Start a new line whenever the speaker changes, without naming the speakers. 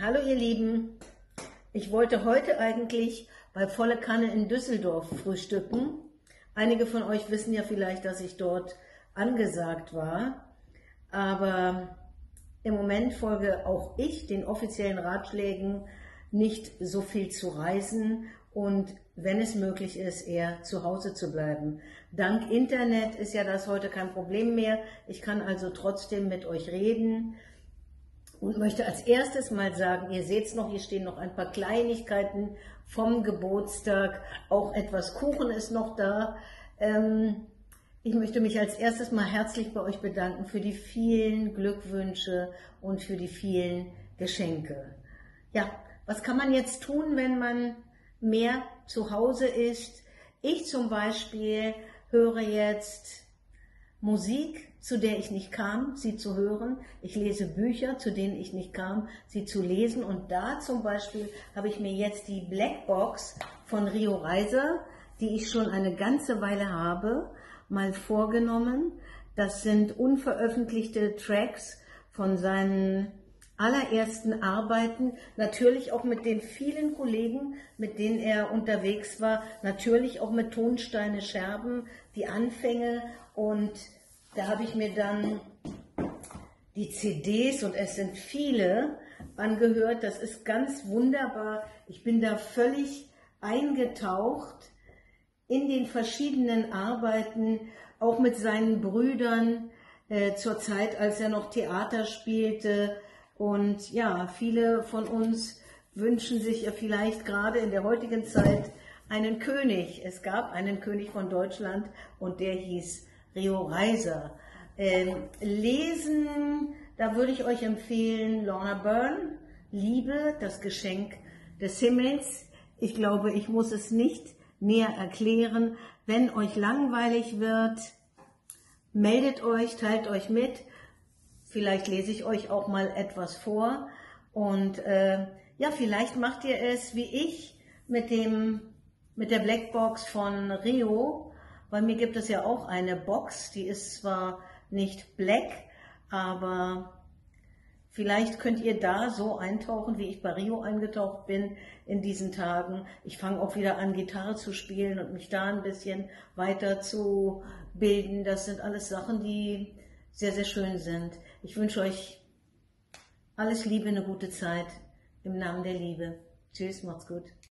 Hallo ihr Lieben, ich wollte heute eigentlich bei Volle Kanne in Düsseldorf frühstücken. Einige von euch wissen ja vielleicht, dass ich dort angesagt war, aber im Moment folge auch ich den offiziellen Ratschlägen, nicht so viel zu reisen und wenn es möglich ist, eher zu Hause zu bleiben. Dank Internet ist ja das heute kein Problem mehr. Ich kann also trotzdem mit euch reden und möchte als erstes mal sagen, ihr seht es noch, hier stehen noch ein paar Kleinigkeiten vom Geburtstag, auch etwas Kuchen ist noch da. Ähm, ich möchte mich als erstes mal herzlich bei euch bedanken für die vielen Glückwünsche und für die vielen Geschenke. Ja, was kann man jetzt tun, wenn man mehr zu Hause ist? Ich zum Beispiel höre jetzt Musik, zu der ich nicht kam, sie zu hören. Ich lese Bücher, zu denen ich nicht kam, sie zu lesen. Und da zum Beispiel habe ich mir jetzt die Blackbox von Rio Reiser, die ich schon eine ganze Weile habe, mal vorgenommen. Das sind unveröffentlichte Tracks von seinen allerersten Arbeiten, natürlich auch mit den vielen Kollegen, mit denen er unterwegs war, natürlich auch mit Tonsteine Scherben, die Anfänge und da habe ich mir dann die CDs, und es sind viele, angehört. Das ist ganz wunderbar. Ich bin da völlig eingetaucht in den verschiedenen Arbeiten, auch mit seinen Brüdern äh, zur Zeit, als er noch Theater spielte. Und ja, viele von uns wünschen sich ja vielleicht gerade in der heutigen Zeit einen König. Es gab einen König von Deutschland und der hieß Rio Reiser. Ähm, lesen, da würde ich euch empfehlen Lorna Byrne, Liebe, das Geschenk des Himmels. Ich glaube, ich muss es nicht näher erklären. Wenn euch langweilig wird, meldet euch, teilt euch mit. Vielleicht lese ich euch auch mal etwas vor. Und äh, ja, vielleicht macht ihr es wie ich mit dem mit der Blackbox von Rio bei mir gibt es ja auch eine Box, die ist zwar nicht black, aber vielleicht könnt ihr da so eintauchen, wie ich bei Rio eingetaucht bin in diesen Tagen. Ich fange auch wieder an, Gitarre zu spielen und mich da ein bisschen weiter zu bilden. Das sind alles Sachen, die sehr, sehr schön sind. Ich wünsche euch alles Liebe, eine gute Zeit im Namen der Liebe. Tschüss, macht's gut.